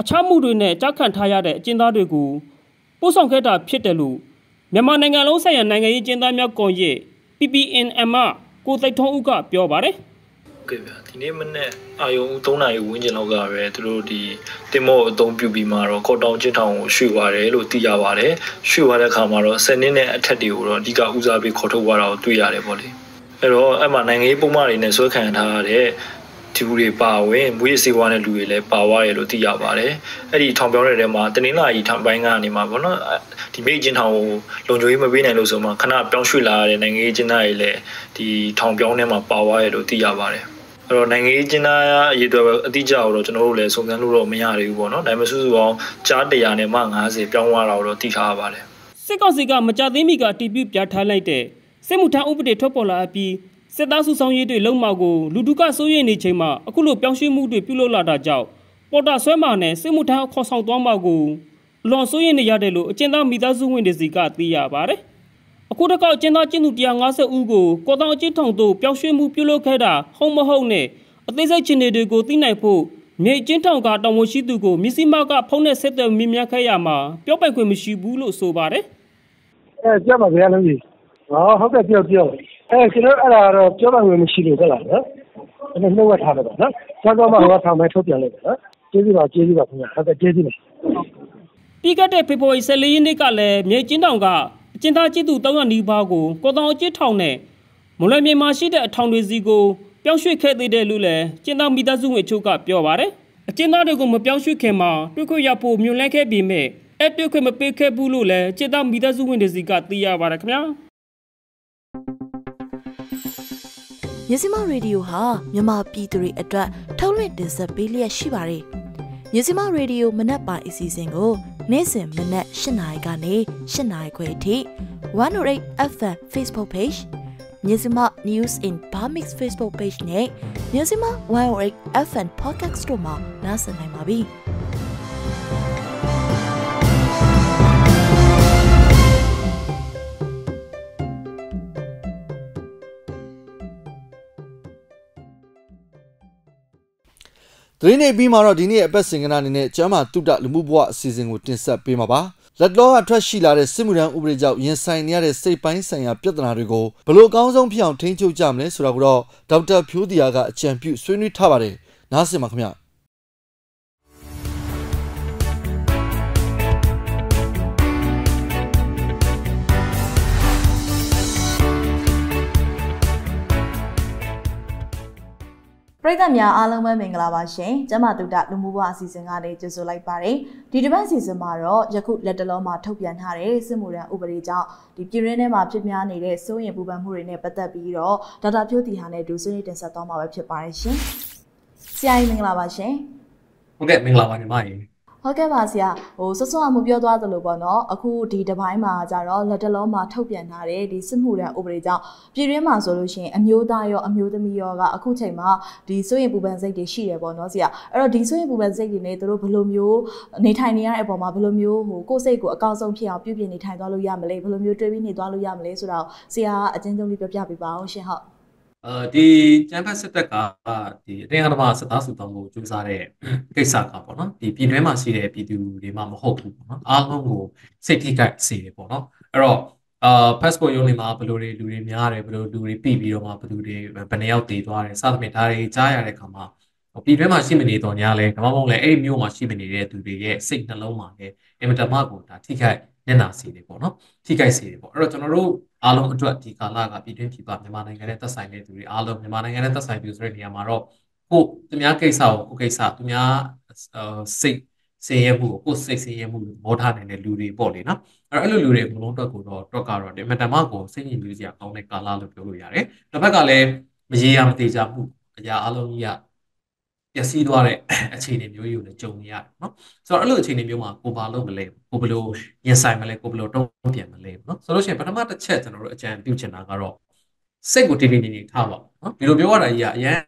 အခြားမှုတွေနဲ့ကြားခံထားရတဲ့အကျဉ်းသားတွေကိုပို့ဆောင်ခဲ့တာဖြစ်တယ်လို့မြန်မာနိုင်ငံလုံးဆိုင်ရာနိုင်ငံရေးကျဉ်းသားများကွန်ရက် PPNM ကိုသိထုံးဦးကပြောပါတယ် ကဲ့ဗျာဒီနေ့မနေ့အာယုံ3နာရီဝန်းကျင်လောက်ကပဲသူတို့ဒီတင်မောအသုံးပြုပြီးမှတော့ကော့တောင်ချင်းထောင်ကိုရွှေ့သွားတယ်လို့သိရပါတယ်ရွှေ့သွားတဲ့အခါမှာတော့10နှစ်နဲ့အထက်တွေကိုတော့အဓိကဦးစားပေးခေါ်ထုတ်သွားတာကိုတွေ့ရတယ်ပေါ့လေအဲ့တော့အဲ့မှာနိုင်ငံရေးပုံမှန်တွေနဲ့ဆွဲခံထားရတဲ့ ဒီလူတွေပါဝင်မွေးစေဝါနဲ့လူတွေလည်းပါသွားတယ်လို့သိရပါတယ်အဲ့ဒီထောင်ပြောင်းတဲ့ထဲမှာတနင်္လာရီထောင်ပိုင်းကနေမှာပေါ့နော်ဒီမိတ်ချင်းထောင်ကိုလုံခြုံရေးမပေးနိုင်လို့ဆိုမှခဏပြောင်းရွှေ့လာရတဲ့နိုင်ငံရေးချင်းသားတွေလည်းဒီထောင်ပြောင်းထဲမှာပါသွားတယ်လို့သိရပါတယ်အဲ့တော့နိုင်ငံရေးကျင်းသားအရေးအတွက်အတိအကျတော့ကျွန်တော်တို့လည်းစုံစမ်းလို့တော့မရသေးဘူးပေါ့နော်ဒါပေမဲ့စုစုပေါင်းကြား100နဲ့မှ90ပြောင်းသွားတာတော့သိထားရပါတယ်စစ်ကောင်စီကမကြသေးမီကတီးပြပြထားလိုက်တဲ့စစ်မှုထမ်းဥပဒေထွက်ပေါ်လာပြီး စစ်သားစုဆောင်ရေးတွေလုံမှာကိုလူတုကစိုးရိမ်နေချိန်မှာအခုလိုပြောင်းရွှေ့မှုတွေပြုလုပ်လာတာကြောင့်ပေါ်တာဆွဲမှာနဲ့စစ်မှုထမ်းခေါ်ဆောင်သွားမှာကိုလွန်စိုးရိမ်နေရတယ်လို့အကျဉ်းသားမိသားစုဝင်တွေစီကသိရပါတယ်အခုတကောက်ကျင်းသားကျင်းသူ150ဦးကိုကော်တောင်အကျဉ်းထောင်သို့ပြောင်းရွှေ့မှုပြုလုပ်ခဲ့တာဟုတ်မဟုတ်နဲ့အသေးစိတ်ချင်းတွေကိုသိနိုင်ဖို့မြေကျင်းထောင်ကတောင်ဝန်ရှိသူကိုမြစီမကဖုန်းနဲ့ဆက်သွယ်မြင်မြတ်ခဲ့ရမှာပြောပိုက်ခွင့်မရှိဘူးလို့ဆိုပါတယ်။အဲကြပါဗျာလုံးကြီး။ဟောဟုတ်ကဲ့ပြောပြော။ အဲကျွန်တော်အဲ့ဒါတော့ပြောပိုက်ခွင့်မရှိလို့ဟုတ်လားနော်။အဲ့ဒါနှုတ်ဝတ်ထားတယ်ပေါ့နော်။ဆက်တော့မှဟောထောင်မဲထုတ်ပြန်လိုက်တယ်နော်။ကျေးဇူးပါကျေးဇူးပါခင်ဗျာ။ဟုတ်ကဲ့ကျေးဇူးပါ။ပြီးခဲ့တဲ့ဖေဖော်ဝါရီ14ရက်နေ့ကလည်းမြေကျင်းတောင်ကအကျဉ်းသားကျစ်သူ300နီးပါးကိုကော်တောင်အကျဉ်းထောင်နဲ့မလွယ်မြေမှာရှိတဲ့အထောင်တွေစီကိုပြောင်းရွှေ့ခဲ့သေးတယ်လို့လည်းကျင်းသားမိသားစုဝင်ချို့ကပြောပါတယ်အကျဉ်းသားတွေကိုမပြောင်းရွှေ့ခင်မှာတွေ့ခွင့်ရဖို့မြွန်လဲခဲ့ပြီးမြဲအဲ့တွေ့ခွင့်မပေးခဲ့ဘူးလို့လည်းကျင်းသားမိသားစုဝင်တွေစီကသိရပါတယ်ခင်ဗျာ မြစီမရေဒီယိုဟာမြန်မာပြည်သူတွေအတွက်ထုတ်လွှင့်တင်ဆက်ပေးလျက်ရှိပါတယ်မြစီမရေဒီယိုမနက်ပိုင်းအစီအစဉ်ကိုနေ့စဉ်မနက်၈နာရီကနေ၈နာရီခွဲအထိ108 FM Facebook Page မြစီမ News in Bamix Facebook Page နဲ့မြစီမ108 FM Podcast တို့မှာနားဆင်နိုင်ပါပြီ။ သတင်းနေပြီးမှတော့ဒီနေ့အပတ်စင်ကနာအနေနဲ့ကျမ်းမာတုဒလူမှုဘဝအစီအစဉ်ကိုတင်ဆက်ပေးမှာပါလက်တော်အထွက်ရှိလာတဲ့စစ်မှုထမ်းဥပဒေကြောင့်ရင်ဆိုင်နေရတဲ့စိတ်ပိုင်းဆိုင်ရာပြဿနာတွေကိုဘယ်လိုအကောင်းဆုံးဖြစ်အောင်ထိန်းချုပ်ကြမလဲဆိုတာကိုတော့ဒေါက်တာဖြိုးတီယာကအကြံပြုဆွေးနွေးထားပါတယ်နားဆင်ပါခင်ဗျာ ပရိသတ်များအားလုံးပဲမင်္ဂလာပါရှင်။ကျမတုဒလူမှုဘဝအစီအစဉ်ကနေကြိုဆိုလိုက်ပါတယ်။ဒီတစ်ပတ်အစီအစဉ်မှာတော့ယခုလက်တလုံးမှာထုတ်ပြန်ထားတဲ့စစ်မှုရန်ဥပဒေကြောင့်ဒီပြည်ရင်းထဲမှာဖြစ်များနေတဲ့စိုးရင်ပူပန်မှုတွေနဲ့ပတ်သက်ပြီးတော့ဒေါက်တာဖြိုးတီဟာနဲ့ဒူဆွေးနွေးတင်ဆက်သွားမှာပဲဖြစ်ပါတယ်ရှင်။ဆရာကြီးမင်္ဂလာပါရှင်။ဟုတ်ကဲ့မင်္ဂလာပါညီမကြီး ဟုတ်ကဲ့ပါဆရာဟိုဆွဆွအမှုပြောသွားသလိုပေါ့နော်အခုဒီတပိုင်းမှာကြတော့လက်တလုံးမှာထုတ်ပြန်ထားတဲ့ဒီစစ်မှုရန်ဥပဒေကြောင့်ပြည်တွင်းမှာဆိုလို့ရှိရင်အမျိုးသားရောအမျိုးသမီးရောကအခုချိန်မှာဒီစိုးရင်ပူပန်စိတ်တွေရှိတယ်ပေါ့နော်ဆရာအဲ့တော့ဒီစိုးရင်ပူပန်စိတ်တွေနဲ့တို့ဘယ်လိုမျိုးနေထိုင်နေရတဲ့အပေါ်မှာဘယ်လိုမျိုးဟိုကိုယ်စိတ်ကိုအကောင်းဆုံးဖြစ်အောင်ပြုပြင်နေထိုင်သွားလို့ရမလဲဘယ်လိုမျိုးတွေးပြီးနေသွားလို့ရမလဲဆိုတော့ဆရာကအချင်းချင်းလေးပြောပြပေးပါအောင်ရှင်ဟုတ် အဲဒီကျန်းဖက်စစ်တပ်ကဒီအတင်းအဓမ္မစစ်သားစုတောင်းကိုစူးစမ်းတဲ့ကိစ္စကပေါ့နော်ဒီပြည်တွင်းမှာရှိတဲ့ပြည်သူတွေမှမဟုတ်ဘူးပေါ့နော်အားလုံးကိုစိတ်ထိခိုက်စေတယ်ပေါ့နော်အဲ့တော့အာ passport ရုံးတွေမှာဘယ်လိုတွေလူတွေများတယ်ဘယ်လိုလူတွေပြီးပြီးတော့မှဘယ်လိုတွေဘယ်နှယောက်တည်သွားတယ်စသဖြင့်ဒါတွေကြားရတဲ့အခါမှာပြည်တွင်းမှာရှိမနေတော့ညာလဲဒါမှမဟုတ်လဲအဲ့ဒီမျိုးမှာရှိမနေတဲ့သူတွေရဲ့စိတ်နှလုံးမှာလည်းအင်မတန်မှကိုဒါထိခိုက် ညံ့နာစေတယ်ပေါ့နော်ထိခိုက်စေတယ်ပေါ့အဲ့တော့ကျွန်တော်တို့အားလုံးအတွက်ဒီကာလကပြည်တွင်းပြည်ပမြန်မာနိုင်ငံနဲ့သက်ဆိုင်တဲ့သူတွေအားလုံးမြန်မာနိုင်ငံနဲ့သက်ဆိုင်ပြီးဆိုတဲ့နေရာမှာတော့ကိုသူများကိစ္စကိုကိုကိစ္စသူများစိတ်စင်ရဲမှုကိုကိုစိတ်စင်ရဲမှုမောထားနေတဲ့လူတွေပေါ့လေနော်အဲ့တော့အဲ့လိုလူတွေအကုန်လုံးအတွက်ကိုတော့တော့ကတော့ဒီမတမကိုစိတ်ညစ်လို့စရာကောင်းတဲ့ကာလလို့ပြောလို့ရတယ်တစ်ဖက်ကလည်းမရေရာမသေးကြမှုအရာအလုံးကြီးက ပျက်စီးသွားတဲ့အခြေအနေမျိုးကြီးကိုလည်းကြုံနေရတယ်နော်ဆိုတော့အဲ့လိုအခြေအနေမျိုးမှာကိုဘာလုပ်မလဲကိုဘယ်လိုရင်ဆိုင်မလဲကိုဘယ်လိုတုံ့ပြန်မလဲနော်ဆိုလို့ရှိရင်ပထမတစ်ချက်ကျွန်တော်တို့အကြံပြုချင်တာကတော့စိတ်ကိုတည်တည်နေနေထားပါနော်ဒီလိုပြောရတာကြီးကအရန်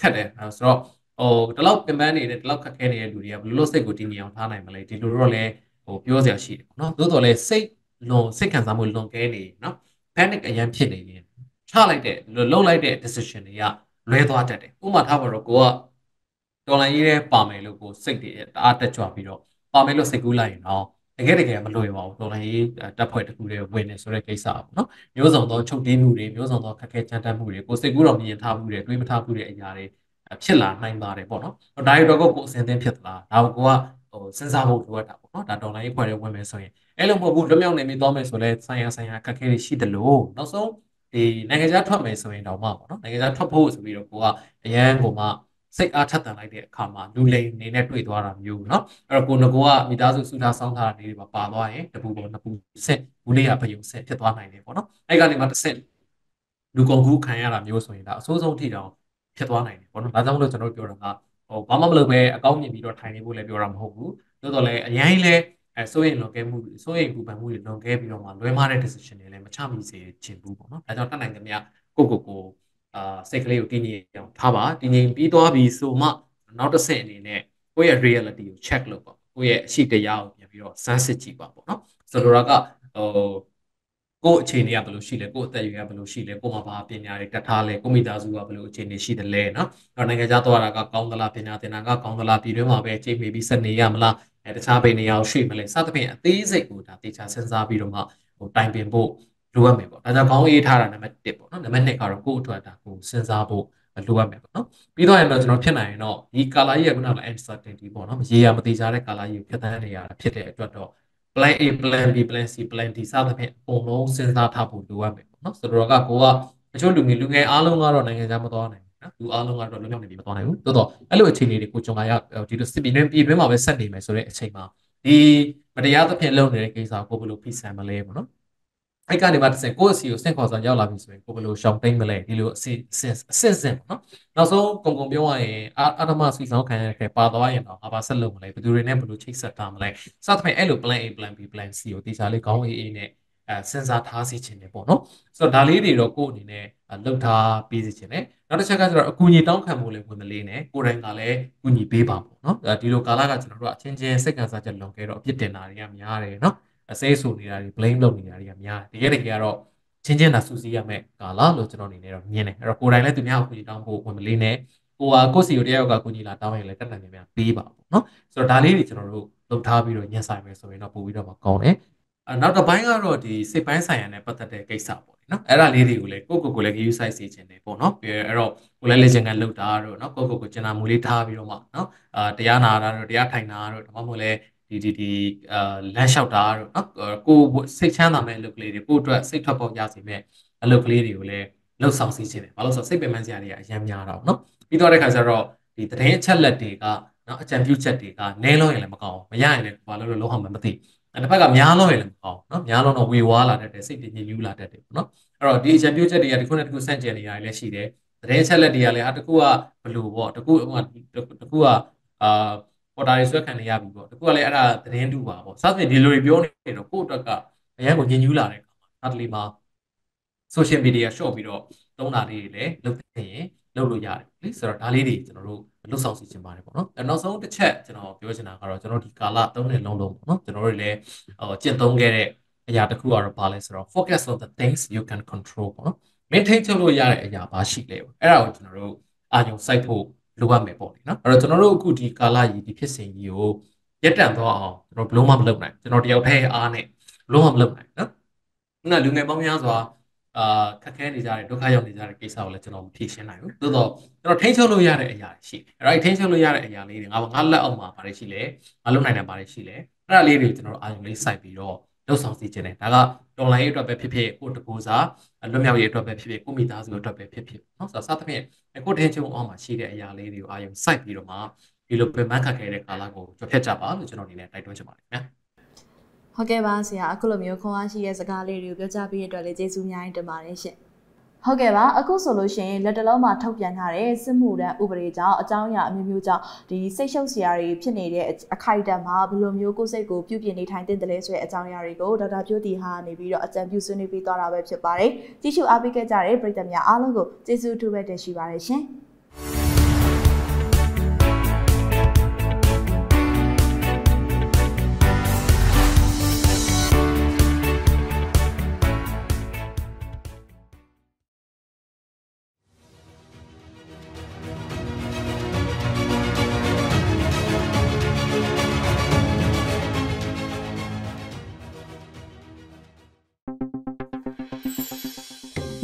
ခက်တယ်ဆိုတော့ဟိုဒီလောက်ပင်ပန်းနေတဲ့ဒီလောက်ခက်ခဲနေတဲ့လူတွေကဘယ်လိုလုပ်စိတ်ကိုတည်နေအောင်ထားနိုင်မလဲဒီလိုတော့လည်းဟိုပြောစရာရှိတယ်နော်သို့တော်လည်းစိတ်လွန်စိတ်ခံစားမှုလွန်ကဲနေနော် panic အရန်ဖြစ်နေရင်ချလိုက်တဲ့လှုပ်လိုက်တဲ့ decision တွေကလွဲသွားတတ်တယ်ဥပမာထားပါတော့ကိုက တော်လိုင်းရေးတဲ့ပါမယ်လို့ကိုစိတ်တွေတအားတက်ကြွပြီးတော့ပါမယ်လို့စိတ်ကူးလိုက်ရင်တော့တကယ်တကယ်မလွယ်ပါဘူးတော်လိုင်းရေးတပ်ဖွဲ့တစ်ခုတွေဝင်နေဆိုတဲ့ကိစ္စပေါ့နော်မျိုးစုံသောချုပ်တီးမှုတွေမျိုးစုံသောခက်ခဲကြမ်းတမ်းမှုတွေကိုစိတ်ကူးတော်မြင်ထားမှုတွေတွေးမထားမှုတွေအရာတွေဖြစ်လာနိုင်ပါတယ်ပေါ့နော်ဒါရီတော့ကိုကိုအစင်းသင်းဖြစ်သလားဒါကိုကဟိုစဉ်းစားဖို့လိုအပ်တာပေါ့နော်ဒါတော်လိုင်းရေးဖွဲ့တွေဝင်မယ်ဆိုရင်အဲ့လိုမဟုတ်ဘူးလွတ်မြောက်နေပြီးသွားမယ်ဆိုလဲဆိုင်ရာဆိုင်ရာခက်ခဲတွေရှိတယ်လို့နောက်ဆုံးဒီနိုင်ငံခြားထွက်မယ်ဆိုရင်တော့မှပေါ့နော်နိုင်ငံခြားထွက်ဖို့ဆိုပြီးတော့ကိုကအရန်ကိုမှ စိတ်အားထက်သန်လိုက်တဲ့အခါမှာလူလိမ်နေနဲ့တွေ့သွားတာမျိုးเนาะအဲ့တော့ကိုငကိုကမိသားစုစုထားဆောင်းထားတာနေတွေပါပါသွားရင်တပူပေါ်နှစ်ပူဆက်ဘူးလေးရဖယုံဆက်ဖြစ်သွားနိုင်တယ်ပေါ့နော်အဲ့ကနေမှတစ်ဆက်လူကုန်ကူးခံရတာမျိုးဆိုရင်ဒါအဆိုးဆုံးထိတောင်ဖြစ်သွားနိုင်တယ်ပေါ့နော်ဒါကြောင့်မလို့ကျွန်တော်တို့ပြောတာကဟိုဘာမှမလုပ်ပဲအကောင့်မြင်ပြီးတော့ထိုင်နေဖို့လည်းပြောတာမဟုတ်ဘူးသို့တော်လည်းအရင်လည်းအဲစိုးရိမ်လွန်ကဲမှုစိုးရိမ်ပူပန်မှုတွေလွန်ကဲပြီးတော့မှလွဲမားတဲ့ decision တွေလည်းမချမိစေချင်ဘူးပေါ့နော်ဒါကြောင့်တတ်နိုင်သမျှကိုကိုကို အာစိတ်ကလေးကိုတည်ငြိမ်အောင်ထားပါတည်ငြိမ်ပြီးသွားပြီဆိုမှနောက်တစ်ဆင့်အနေနဲ့ကိုယ့်ရဲ့ reality ကို check လုပ်ပါကိုယ့်ရဲ့အရှိတရားကိုပြန်ပြီးတော့စမ်းစစ်ကြည့်ပါပေါ့နော်ဆိုလိုတာကဟိုကိုယ့်အခြေအနေကဘယ်လိုရှိလဲကိုယ့်အသက်အရွယ်ကဘယ်လိုရှိလဲကိုယ်မှာဘာပညာတွေတက်ထားလဲကိုမိသားစုကဘယ်လိုအခြေအနေရှိတယ်လဲနော်တော့နိုင်ငံခြားသွားတာကကောင်းသလားပညာသင်တာကကောင်းသလားပြည်တွင်းမှာပဲအချိန်မေးပြီးဆက်နေရမလားအဲတခြားဘယ်နေရာကိုရွှေ့မလဲစသဖြင့်အသေးစိတ်ကိုဒါတေချာစဉ်းစားပြီးတော့မှဟိုတိုင်ပင်ဖို့ လိုအပ်မယ်ပေါ့ဒါကြောင့်ခေါင်းအေးထားတာနံပါတ်1ပေါ့နော်နံပါတ်2ကတော့ကိုယ့်အတွက်ဒါကိုစဉ်းစားဖို့လိုအပ်မယ်ပေါ့နော်ပြီးတော့ရင်တော့ကျွန်တော်ဖြစ်နိုင်ရင်တော့ဒီကာလာကြီးကခုနက uncertainty ပေါ့နော်ရေရမသေးကြတဲ့ကာလာကြီးကိုဖြတ်သန်းနေရတာဖြစ်တဲ့အတွက်တော့ plan A plan B plan C plan D စသဖြင့်အကုန်လုံးစဉ်းစားထားဖို့လိုအပ်မယ်ပေါ့နော်ဆိုတော့ကကိုကအချို့လူငယ်လူငယ်အားလုံးကတော့နိုင်ငံခြားမသွားနိုင်ဘူးနော်လူအားလုံးကတော့လွတ်မြောက်နေပြီမသွားနိုင်ဘူးသို့တော့အဲ့လိုအခြေအနေတွေကိုကြုံလာရဒီလိုစစ်ပီတွင်းပြည်တွင်းမှာပဲဆက်နေမယ်ဆိုတဲ့အချိန်မှာဒီမတရားသဖြင့်လုပ်နေတဲ့ကိစ္စကိုဘယ်လိုဖိဆန်မလဲပေါ့နော် အဲ့ကနေမှတစ်ဆင့်ကိုယ့်အစီကိုစင့်ခေါ်ဆောင်ရောက်လာပြီဆိုရင်ကိုဘယ်လိုရှောင်တိန်မလဲဒီလိုအစစ်အစစ်အစစ်စစ်ပေါ့နော်နောက်ဆုံးကုံကုံပြောရရင်အာဓမ္မစီဆောင်ခံရတဲ့ပါသွားရင်တော့ဘာဆက်လုပ်မလဲဘယ်သူတွေနဲ့ဘယ်လိုချိတ်ဆက်ထားမလဲစသဖြင့်အဲ့လို plan A plan B plan C ကိုတေချာလေးခေါင်းအေးအေးနဲ့အဲစဉ်းစားထားစီခြင်းတယ်ပေါ့နော်ဆိုတော့ဒါလေးတွေတော့ကိုယ့်အနေနဲ့လှုပ်ထားပြီးစီခြင်းတယ်နောက်တစ်ချက်ကကျတော့အကူအညီတောင်းခံမှုလည်းဝင်မလေးနဲ့ကိုယ်တိုင်ကလည်းကူညီပေးပါပေါ့နော်ဒီလိုကာလကကျွန်တော်တို့အချင်းချင်းစိတ်ကံစားချက်လွန်ခဲ့တော့အပြစ်တင်တာတွေကများတယ်နော် အစိမ့်ဆူနေတာတွေ blame လုပ်နေတာတွေကများတယ်တကယ်တကယ်ကတော့ချင်းချင်းသာစူးစီးရမယ်ကာလလို့ကျွန်တော်အနေနဲ့တော့မြင်တယ်အဲ့တော့ကိုယ်တိုင်လည်းသူများကိုကူညီတောင်းဖို့ဝင်မလေးနဲ့ကိုကကိုစီကိုတယောက်ကကူညီလာတောင်းရင်လည်းတက်တန်နေများပေးပါပေါ့နော်ဆိုတော့ဒါလေးတွေကျွန်တော်တို့လုပ်ထားပြီးတော့ညှက်ဆိုင်မယ်ဆိုရင်တော့ပို့ပြီးတော့မကောင်းတယ်နောက်တစ်ပိုင်းကတော့ဒီစိတ်ပိုင်းဆိုင်ရာနဲ့ပတ်သက်တဲ့ကိစ္စပေါ့နော်အဲ့ဒါလေးတွေကိုလည်းကိုကိုကိုလည်း view site စီခြင်းတယ်ပေါ့နော်ပြီးအဲ့တော့ကိုလည်းလေ့ကျင့်ခန်းလုပ်တာတော့နော်ကိုကိုကိုကျင်နာမူလေးထားပြီးတော့မှနော်အာတရားနာတာတော့တရားထိုင်တာတော့ဒါမှမဟုတ်လည်း ဒီဒီဒီအာလမ်းလျှောက်တာတော့နော်ကိုစိတ်ချမ်းသာမဲ့အလုပ်ကလေးတွေကိုအတွက်စိတ်ထွက်ပေါ်ရစေမဲ့အလုပ်ကလေးတွေကိုလည်းလှုပ်ဆောင်စီခြင်းတယ်ဘာလို့ဆိုစိတ်ပင်ပန်းစရာတွေကအများများတော့နော်ပြီးတော့တဲ့ခါကျတော့ဒီတရင်အချက်လက်တွေကနော်အကြံပြုချက်တွေကနဲလို့ရင်လည်းမကောင်းမရရင်လည်းဘာလို့လဲလုံးအောင်မသိအဲ့တစ်ဖက်ကများလို့ရင်လည်းမကောင်းနော်များလို့တော့ဝေဝါးလာတတ်တယ်စိတ်တည်ညူးလာတတ်တယ်ပေါ့နော်အဲ့တော့ဒီအကြံပြုချက်တွေကတစ်ခုနဲ့တစ်ခုဆန့်ကျင်နေရတယ်လည်းရှိတယ်တရင်ချက်လက်တွေကလည်းအတကူကဘလို့ပေါ့တကူတကူကအာ ပေါ်တာတွေဆွဲခံနေရပြီပေါ့တကူကလည်းအဲ့ဒါသတင်းတူပါပေါ့စသဖြင့်ဒီလိုတွေပြောနေတော့ကိုယ့်အတွက်ကအရန်ကိုညင်ညူးလာတဲ့အခါမှာဒါတလီမှာ social media short ပြီးတော့သုံးတာလေးတွေလည်းလုပ်သိရင်လုပ်လို့ရတယ်လေဆိုတော့ဒါလေးတွေကျွန်တော်တို့လွတ်ဆောင်စီချင်ပါတယ်ပေါ့နော်အဲနောက်ဆုံးတစ်ချက်ကျွန်တော်ပြောချင်တာကတော့ကျွန်တော်ဒီကာလ၃နှစ်လုံးလုံးပေါ့နော်ကျွန်တော်တို့လည်းဟိုကျင့်သုံးခဲ့တဲ့အရာတစ်ခုကတော့ဘာလဲဆိုတော့ focus on the things you can control ပေါ့နော် maintain ချုပ်လို့ရတဲ့အရာဘာရှိလဲပေါ့အဲ့ဒါကိုကျွန်တော်တို့အာရုံစိုက်ဖို့ လိုအပ်မယ်ပေါ့လေနော်အဲ့တော့ကျွန်တော်တို့အခုဒီကာလကြီးဒီဖြစ်စဉ်ကြီးကိုရက်တန့်သွားအောင်ကျွန်တော်ဘလို့မှမလုပ်နိုင်ကျွန်တော်တယောက်တည်းအားနဲ့ဘလို့မှမလုပ်နိုင်နော်ခုနလူငယ်ပေါင်းများစွာအာခက်ခဲနေကြတဲ့ဒုက္ခရောက်နေကြတဲ့ကိစ္စကိုလည်းကျွန်တော်မဖြေရှင်းနိုင်ဘူးသို့တော့ကျွန်တော်ထိန်းချုပ်လို့ရတဲ့အရာတွေရှိတယ်အဲ့ဒါထိန်းချုပ်လို့ရတဲ့အရာလေးတွေငါငါလက်အောက်မှာဘာတွေရှိလဲငါလုပ်နိုင်တာဘာတွေရှိလဲအဲ့ဒါလေးတွေကိုကျွန်တော်အာရုံလေးစိုက်ပြီးတော့လှုပ်ဆောင်စီခြင်းတယ်ဒါက တော်လိုင်းရေးအတွက်ပဲဖြစ်ဖြစ်ကိုတကူစားလွတ်မြောက်ရေးအတွက်ပဲဖြစ်ဖြစ်ကိုမိသားစုအတွက်ပဲဖြစ်ဖြစ်နော်ဆိုတော့စသဖြင့်ကိုတင်ချုံအောင်မှာရှိတဲ့အရာလေးတွေကိုအာရုံစိုက်ပြီးတော့မှဒီလိုပြန်မှန်းခတ်ခဲ့တဲ့ကာလကိုကျော်ဖြတ်ကြပါလို့ကျွန်တော်အနေနဲ့တိုက်တွန်းချင်ပါတယ်ခင်ဗျာဟုတ်ကဲ့ပါဆရာအခုလိုမျိုးခွန်အားရှိတဲ့စကားလေးတွေကိုပြောကြားပေးတဲ့အတွက်လည်းကျေးဇူးအများကြီးတင်ပါတယ်ရှင် ဟုတ်ကဲ့ပါအခုဆိုလို့ရှိရင်လက်တလုံးမှာထုတ်ပြန်ထားတဲ့စစ်မှုတန်းဥပဒေကြောင့်အကြောင်းအရာအမျိုးမျိုးကြောင့်ဒီစိတ်ရှုပ်စရာတွေဖြစ်နေတဲ့အခိုက်အတန့်မှာဘယ်လိုမျိုးကိုယ်စိတ်ကိုပြုပြင်နေထိုင်တဲ့တလဲဆိုတဲ့အကြောင်းအရာတွေကိုဒေါက်တာပြိုတီဟာနေပြီးတော့အကြံပြုဆွေးနွေးပေးသွားတာပဲဖြစ်ပါတယ်ကြည့်ရှုအားပေးခဲ့ကြတဲ့ပရိသတ်များအားလုံးကိုကျေးဇူးအထူးပဲတင်ရှိပါတယ်ရှင်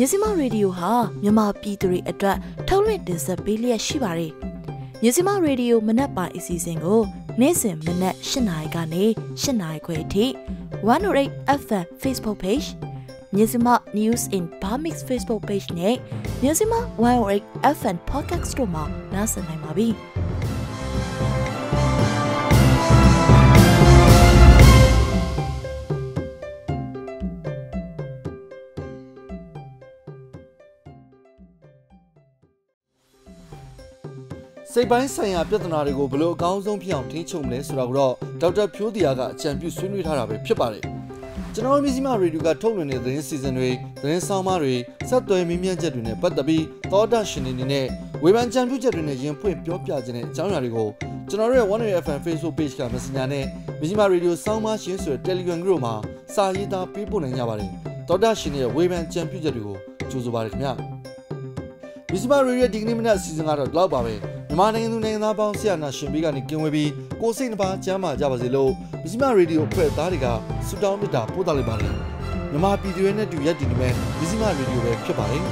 မြစီမရေဒီယိုဟာမြန်မာပြည်သူတွေအတွက်ထုတ်လွှင့်တင်ဆက်ပေးလျက်ရှိပါတယ်မြစီမရေဒီယိုမနက်ပိုင်းအစီအစဉ်ကိုနေ့စဉ်မနက်၈နာရီကနေ၈နာရီခွဲအထိ108 FM Facebook Page မြစီမ News in Bamix Facebook Page နဲ့မြစီမ108 FM Podcast တို့မှာနားဆင်နိုင်ပါပြီ။ စိတ်ပိုင်းဆိုင်ရာပြဿနာတွေကိုဘယ်လိုအကောင်းဆုံးဖြစ်အောင်ထိန်းချုပ်မလဲဆိုတာကိုတော့ဒေါက်တာဖြိုးတရားကအကြံပြုဆွေးနွေးထားတာပဲဖြစ်ပါတယ်ကျွန်တော်တို့မြစီမရေဒီယိုကထုတ်လွှင့်နေတဲ့သတင်းစီစဉ်တွေသတင်းဆောင်မတွေဆက်သွယ်မြင်းမြတ်ချက်တွေနဲ့ပတ်သက်ပြီးသောတာရှင်တွေနဲ့ဝေဖန်ကြံပြုချက်တွေနဲ့ရင်ဖွင့်ပြောပြခြင်းတဲ့အကြောင်းအရာတွေကိုကျွန်တော်တို့ရဲ့ One FM Facebook Page က Messenger နဲ့မြစီမရေဒီယိုစောင်းမရှင်းဆိုတဲ့ Telegram Group မှာစာရေးသားပေးပို့နိုင်ကြပါတယ်သောတာရှင်တွေရဲ့ဝေဖန်ကြံပြုချက်တွေကိုကြိုဆိုပါရခင်ဗျာမြစီမရေဒီယိုဒီကနေ့မနက်အစီအစဉ်ကတော့ဒီလောက်ပါပဲ မြန်မာနိုင်ငံသူနိုင်ငံသားပေါင်းဆရာနာရှင်ပြီးကနေကင်းဝေးပြီးကိုစိတ်နှပါကျမ်းမာကြပါစေလို့မြစီမရေဒီယိုဖွဲ့သားတွေကဆုတောင်းမေတ္တာပို့သလိုက်ပါတယ်မြန်မာပြည်သူတွေနဲ့တူရက်တည်နေမဲ့မြစီမရေဒီယိုပဲဖြစ်ပါတယ်